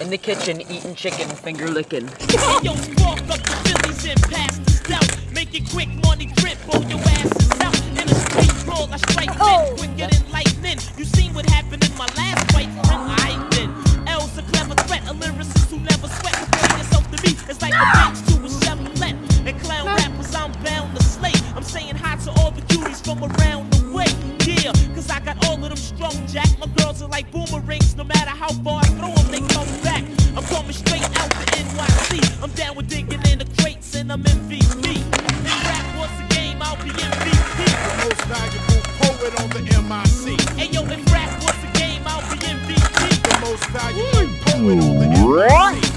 In the kitchen, eating chicken, finger licking. Yo, spark up the Phillies and pass the stout. Make it quick, money drip, blow your asses out. In the street brawl, I strike oh. men quicker than lightning. You seen what happened in my last fight, friend? I been. L's a clever threat, a lyricist who never sweat. Comparing yourself to me, it's like a bench to a Chevrolet. And clown rappers, I'm bound to slay. I'm saying hi to all the cuties from around the way. Yeah, cause I got all of them strong, Jack. My girls are like boomerangs, no matter how far and I'm MVP. And rap was the game, I'll be MVP. The most valuable poet on the MIC. Hey yo, if rap was the game, I'll be MVP. The most valuable poet on the MIC.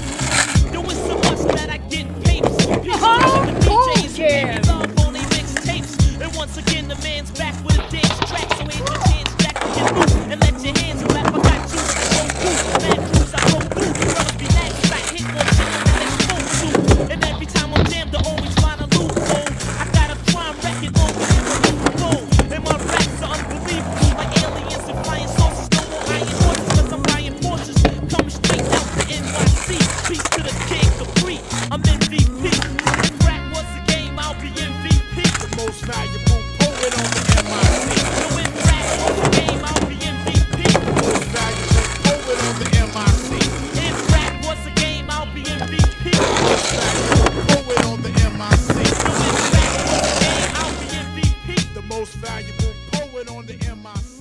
the on the. Most valuable poet on the MIC. Rap game, I'll be MVP. Most valuable poet on the MIC. Doing rap the game, I'll be MVP. The most valuable poet on the MIC.